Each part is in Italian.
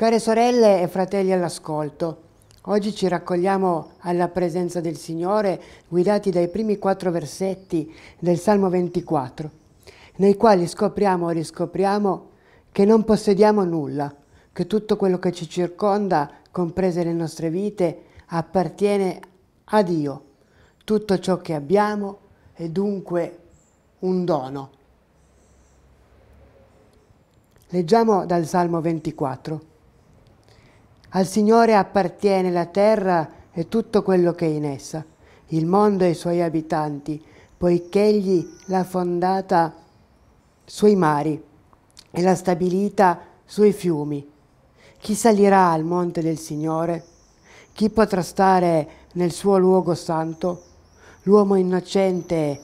Care sorelle e fratelli all'ascolto, oggi ci raccogliamo alla presenza del Signore guidati dai primi quattro versetti del Salmo 24, nei quali scopriamo o riscopriamo che non possediamo nulla, che tutto quello che ci circonda, comprese le nostre vite, appartiene a Dio. Tutto ciò che abbiamo è dunque un dono. Leggiamo dal Salmo 24. Al Signore appartiene la terra e tutto quello che è in essa, il mondo e i suoi abitanti, poiché Egli l'ha fondata sui mari e l'ha stabilita sui fiumi. Chi salirà al monte del Signore? Chi potrà stare nel suo luogo santo? L'uomo innocente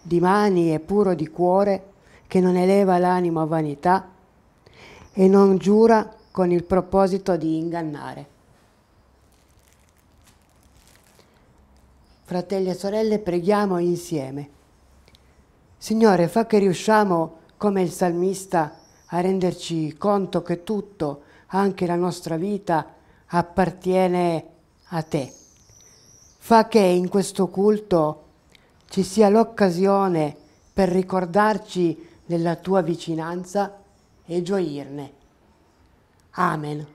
di mani e puro di cuore, che non eleva l'animo a vanità e non giura con il proposito di ingannare. Fratelli e sorelle, preghiamo insieme. Signore, fa che riusciamo, come il salmista, a renderci conto che tutto, anche la nostra vita, appartiene a te. Fa che in questo culto ci sia l'occasione per ricordarci della tua vicinanza e gioirne. Amen.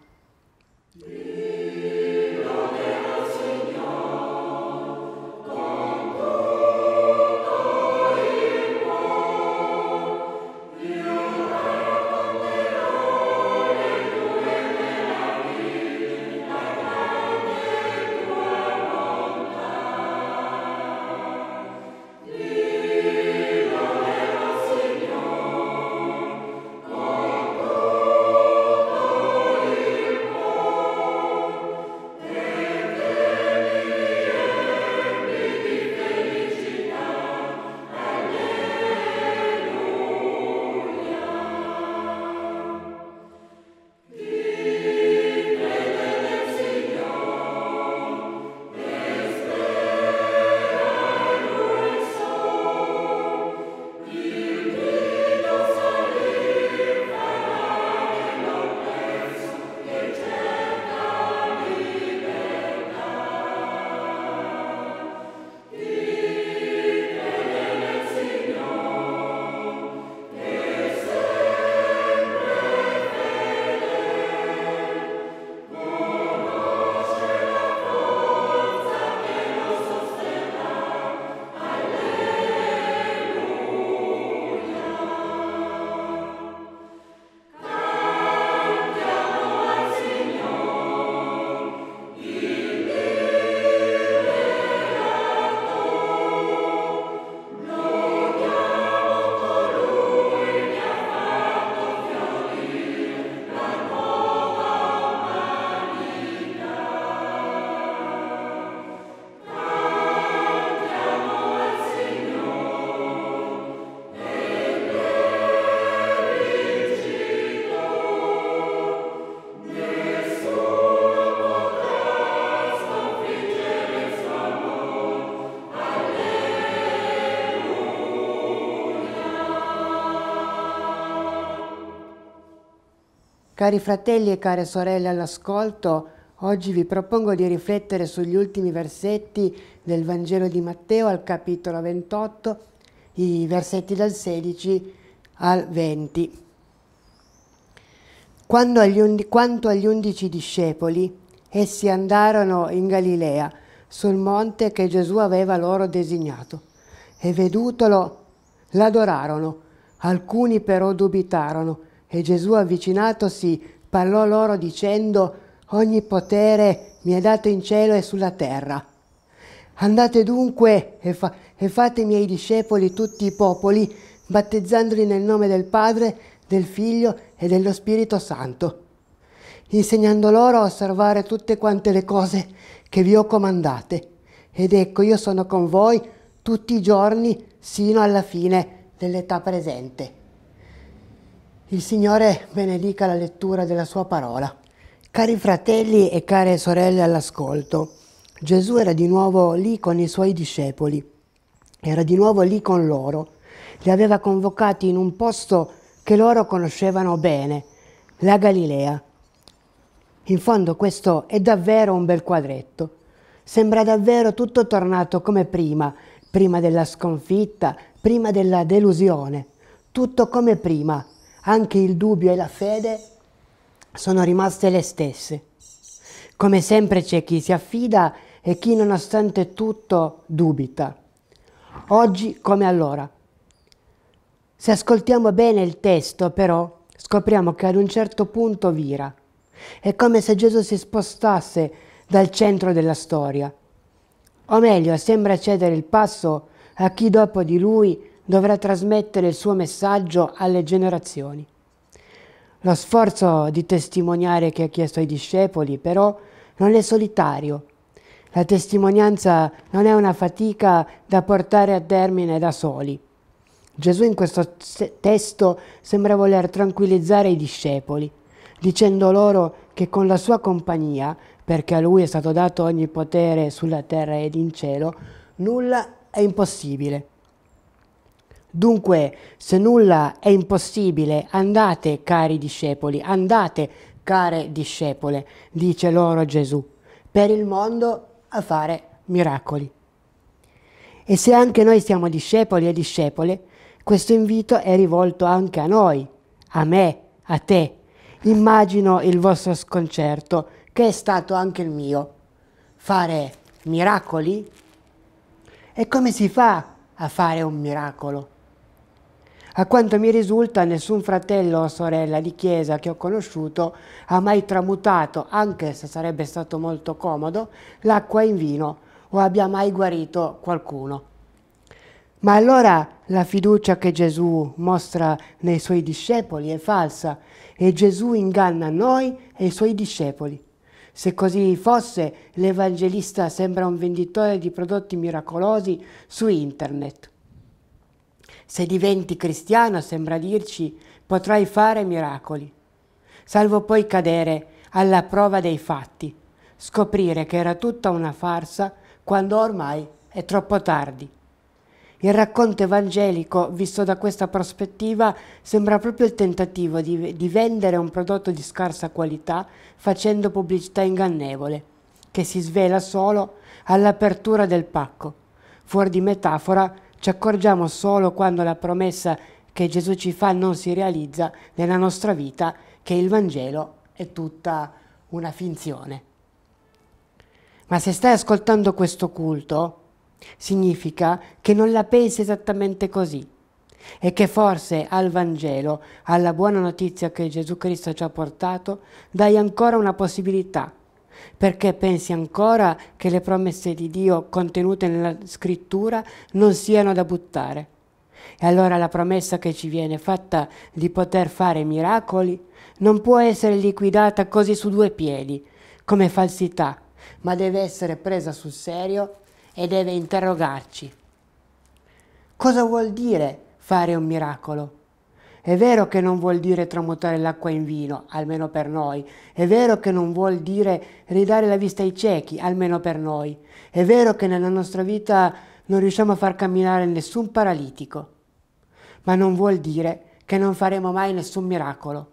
Cari fratelli e care sorelle all'ascolto, oggi vi propongo di riflettere sugli ultimi versetti del Vangelo di Matteo al capitolo 28, i versetti dal 16 al 20. Quando agli undi, quanto agli undici discepoli, essi andarono in Galilea, sul monte che Gesù aveva loro designato, e vedutolo l'adorarono, alcuni però dubitarono e Gesù avvicinatosi parlò loro dicendo, ogni potere mi è dato in cielo e sulla terra. Andate dunque e, fa- e fate miei discepoli tutti i popoli, battezzandoli nel nome del Padre, del Figlio e dello Spirito Santo, insegnando loro a osservare tutte quante le cose che vi ho comandate. Ed ecco, io sono con voi tutti i giorni sino alla fine dell'età presente. Il Signore benedica la lettura della sua parola. Cari fratelli e care sorelle all'ascolto, Gesù era di nuovo lì con i suoi discepoli, era di nuovo lì con loro, li aveva convocati in un posto che loro conoscevano bene, la Galilea. In fondo questo è davvero un bel quadretto. Sembra davvero tutto tornato come prima, prima della sconfitta, prima della delusione. Tutto come prima. Anche il dubbio e la fede sono rimaste le stesse. Come sempre c'è chi si affida e chi nonostante tutto dubita. Oggi come allora. Se ascoltiamo bene il testo però scopriamo che ad un certo punto vira. È come se Gesù si spostasse dal centro della storia. O meglio, sembra cedere il passo a chi dopo di lui dovrà trasmettere il suo messaggio alle generazioni. Lo sforzo di testimoniare che ha chiesto ai discepoli, però, non è solitario. La testimonianza non è una fatica da portare a termine da soli. Gesù in questo testo sembra voler tranquillizzare i discepoli, dicendo loro che con la sua compagnia, perché a lui è stato dato ogni potere sulla terra ed in cielo, nulla è impossibile. Dunque, se nulla è impossibile, andate, cari discepoli, andate, care discepole, dice loro Gesù, per il mondo a fare miracoli. E se anche noi siamo discepoli e discepole, questo invito è rivolto anche a noi, a me, a te. Immagino il vostro sconcerto, che è stato anche il mio. Fare miracoli? E come si fa a fare un miracolo? A quanto mi risulta, nessun fratello o sorella di chiesa che ho conosciuto ha mai tramutato, anche se sarebbe stato molto comodo, l'acqua in vino o abbia mai guarito qualcuno. Ma allora la fiducia che Gesù mostra nei suoi discepoli è falsa e Gesù inganna noi e i suoi discepoli. Se così fosse, l'Evangelista sembra un venditore di prodotti miracolosi su internet. Se diventi cristiano, sembra dirci, potrai fare miracoli, salvo poi cadere alla prova dei fatti, scoprire che era tutta una farsa quando ormai è troppo tardi. Il racconto evangelico, visto da questa prospettiva, sembra proprio il tentativo di, di, vendere un prodotto di scarsa qualità facendo pubblicità ingannevole, che si svela solo all'apertura del pacco. Fuori di metafora, ci accorgiamo solo quando la promessa che Gesù ci fa non si realizza nella nostra vita, che il Vangelo è tutta una finzione. Ma se stai ascoltando questo culto, significa che non la pensi esattamente così e che forse al Vangelo, alla buona notizia che Gesù Cristo ci ha portato, dai ancora una possibilità perché pensi ancora che le promesse di Dio contenute nella scrittura non siano da buttare. E allora la promessa che ci viene fatta di poter fare miracoli non può essere liquidata così su due piedi, come falsità, ma deve essere presa sul serio e deve interrogarci. Cosa vuol dire fare un miracolo? È vero che non vuol dire tramutare l'acqua in vino, almeno per noi. È vero che non vuol dire ridare la vista ai ciechi, almeno per noi. È vero che nella nostra vita non riusciamo a far camminare nessun paralitico. Ma non vuol dire che non faremo mai nessun miracolo.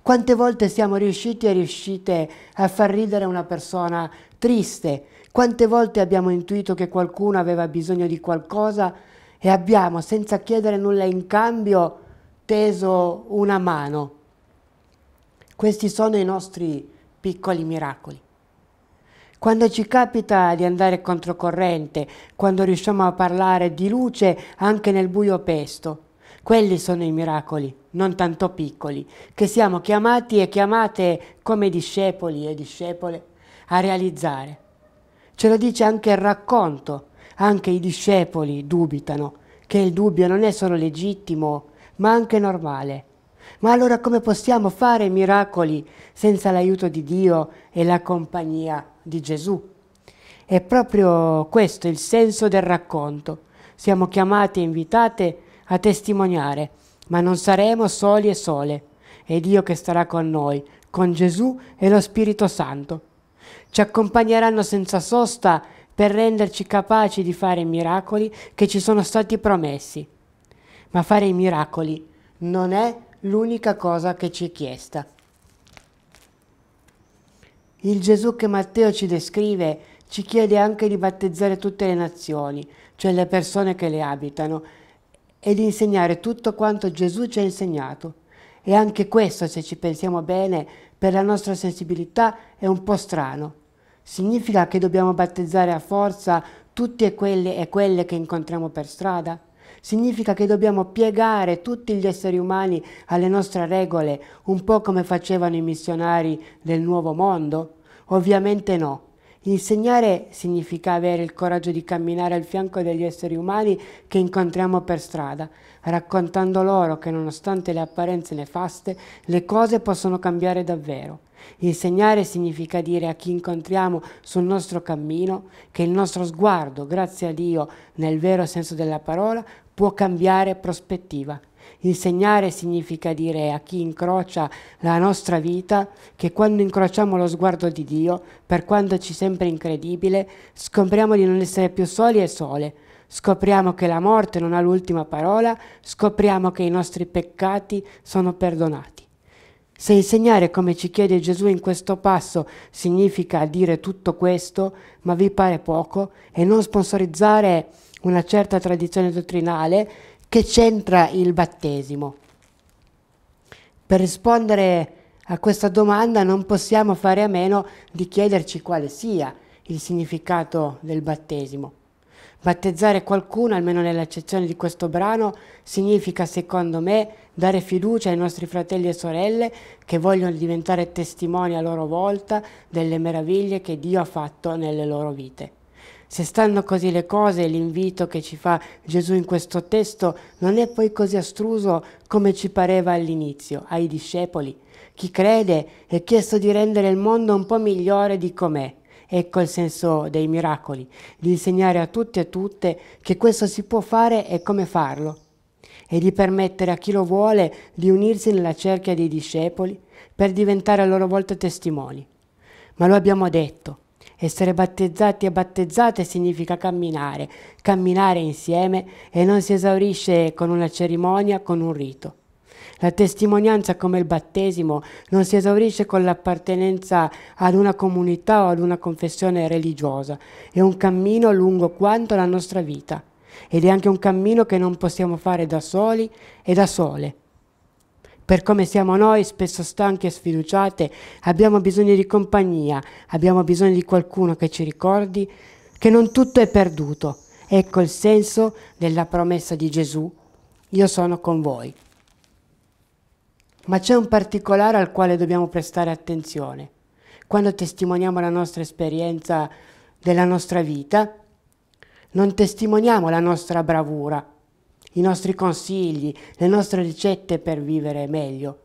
Quante volte siamo riusciti e riuscite a far ridere una persona triste? Quante volte abbiamo intuito che qualcuno aveva bisogno di qualcosa e abbiamo, senza chiedere nulla in cambio, teso una mano. Questi sono i nostri piccoli miracoli. Quando ci capita di andare controcorrente, quando riusciamo a parlare di luce anche nel buio pesto, quelli sono i miracoli, non tanto piccoli, che siamo chiamati e chiamate come discepoli e discepole a realizzare. Ce lo dice anche il racconto, anche i discepoli dubitano che il dubbio non è solo legittimo, ma anche normale. Ma allora come possiamo fare miracoli senza l'aiuto di Dio e la compagnia di Gesù? È proprio questo il senso del racconto. Siamo chiamati e invitate a testimoniare, ma non saremo soli e sole. È Dio che starà con noi, con Gesù e lo Spirito Santo. Ci accompagneranno senza sosta per renderci capaci di fare i miracoli che ci sono stati promessi ma fare i miracoli non è l'unica cosa che ci è chiesta. Il Gesù che Matteo ci descrive ci chiede anche di battezzare tutte le nazioni, cioè le persone che le abitano, e di insegnare tutto quanto Gesù ci ha insegnato. E anche questo, se ci pensiamo bene, per la nostra sensibilità è un po' strano. Significa che dobbiamo battezzare a forza tutte quelle e quelle che incontriamo per strada? Significa che dobbiamo piegare tutti gli esseri umani alle nostre regole, un po' come facevano i missionari del Nuovo Mondo? Ovviamente no. Insegnare significa avere il coraggio di camminare al fianco degli esseri umani che incontriamo per strada, raccontando loro che nonostante le apparenze nefaste, le cose possono cambiare davvero. Insegnare significa dire a chi incontriamo sul nostro cammino che il nostro sguardo, grazie a Dio, nel vero senso della parola, può cambiare prospettiva Insegnare significa dire a chi incrocia la nostra vita che quando incrociamo lo sguardo di Dio, per quanto ci sembra incredibile, scopriamo di non essere più soli e sole. Scopriamo che la morte non ha l'ultima parola, scopriamo che i nostri peccati sono perdonati. Se insegnare come ci chiede Gesù in questo passo significa dire tutto questo, ma vi pare poco, e non sponsorizzare una certa tradizione dottrinale, che c'entra il battesimo? Per rispondere a questa domanda non possiamo fare a meno di chiederci quale sia il significato del battesimo. Battezzare qualcuno, almeno nell'accezione di questo brano, significa, secondo me, dare fiducia ai nostri fratelli e sorelle che vogliono diventare testimoni a loro volta delle meraviglie che Dio ha fatto nelle loro vite. Se stanno così le cose, l'invito che ci fa Gesù in questo testo non è poi così astruso come ci pareva all'inizio, ai discepoli. Chi crede è chiesto di rendere il mondo un po' migliore di com'è. Ecco il senso dei miracoli, di insegnare a tutti e tutte che questo si può fare e come farlo, e di permettere a chi lo vuole di unirsi nella cerchia dei discepoli per diventare a loro volta testimoni. Ma lo abbiamo detto, essere battezzati e battezzate significa camminare, camminare insieme e non si esaurisce con una cerimonia, con un rito. La testimonianza come il battesimo non si esaurisce con l'appartenenza ad una comunità o ad una confessione religiosa, è un cammino lungo quanto la nostra vita ed è anche un cammino che non possiamo fare da soli e da sole. Per come siamo noi, spesso stanchi e sfiduciate, abbiamo bisogno di compagnia, abbiamo bisogno di qualcuno che ci ricordi che non tutto è perduto. Ecco il senso della promessa di Gesù, io sono con voi. Ma c'è un particolare al quale dobbiamo prestare attenzione. Quando testimoniamo la nostra esperienza della nostra vita, non testimoniamo la nostra bravura, i nostri consigli, le nostre ricette per vivere meglio.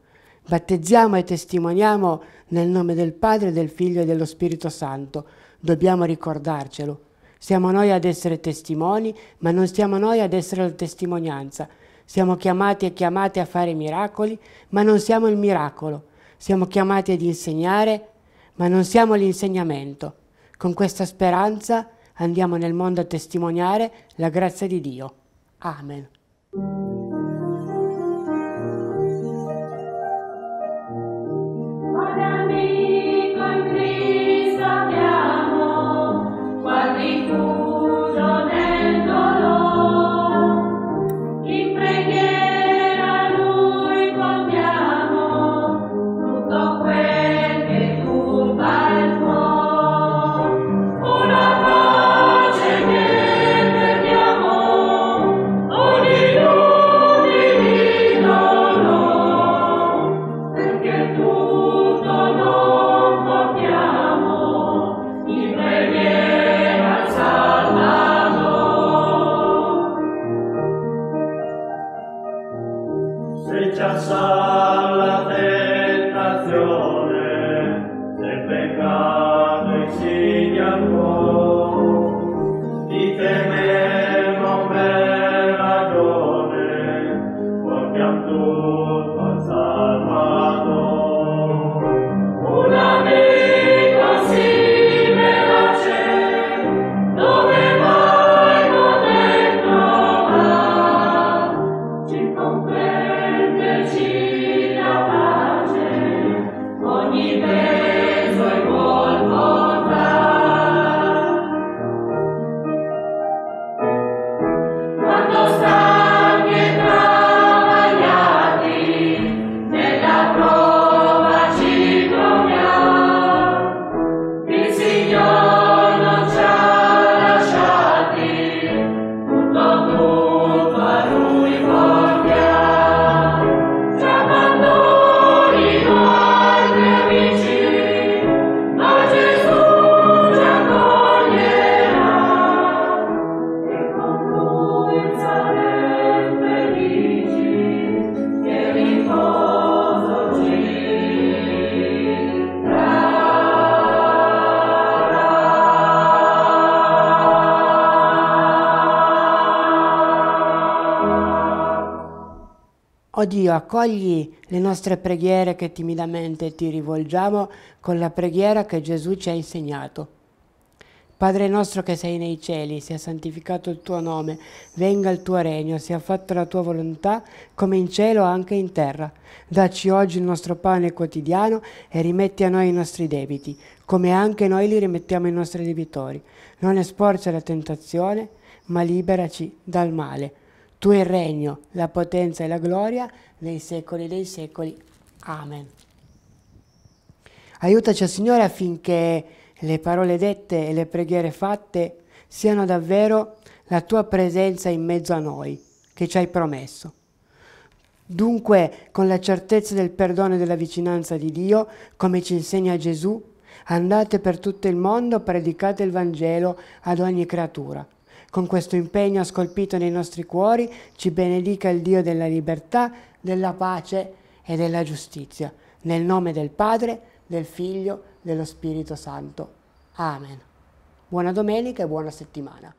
Battezziamo e testimoniamo nel nome del Padre, del Figlio e dello Spirito Santo. Dobbiamo ricordarcelo. Siamo noi ad essere testimoni, ma non siamo noi ad essere la testimonianza. Siamo chiamati e chiamate a fare miracoli, ma non siamo il miracolo. Siamo chiamati ad insegnare, ma non siamo l'insegnamento. Con questa speranza andiamo nel mondo a testimoniare la grazia di Dio. Amen. O Dio, accogli le nostre preghiere che timidamente ti rivolgiamo con la preghiera che Gesù ci ha insegnato. Padre nostro che sei nei cieli, sia santificato il tuo nome, venga il tuo regno, sia fatta la tua volontà, come in cielo anche in terra. Dacci oggi il nostro pane quotidiano e rimetti a noi i nostri debiti, come anche noi li rimettiamo ai nostri debitori. Non esporci alla tentazione, ma liberaci dal male. Tu il regno, la potenza e la gloria nei secoli dei secoli. Amen. Aiutaci, Signore, affinché le parole dette e le preghiere fatte siano davvero la tua presenza in mezzo a noi, che ci hai promesso. Dunque, con la certezza del perdono e della vicinanza di Dio, come ci insegna Gesù, andate per tutto il mondo, predicate il Vangelo ad ogni creatura. Con questo impegno scolpito nei nostri cuori, ci benedica il Dio della libertà, della pace e della giustizia. Nel nome del Padre, del Figlio dello Spirito Santo. Amen. Buona domenica e buona settimana.